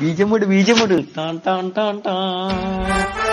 ബീജം വിട് ബീജം വിട്. ടാൻ ടാൻ ടാൻ ടാൻ.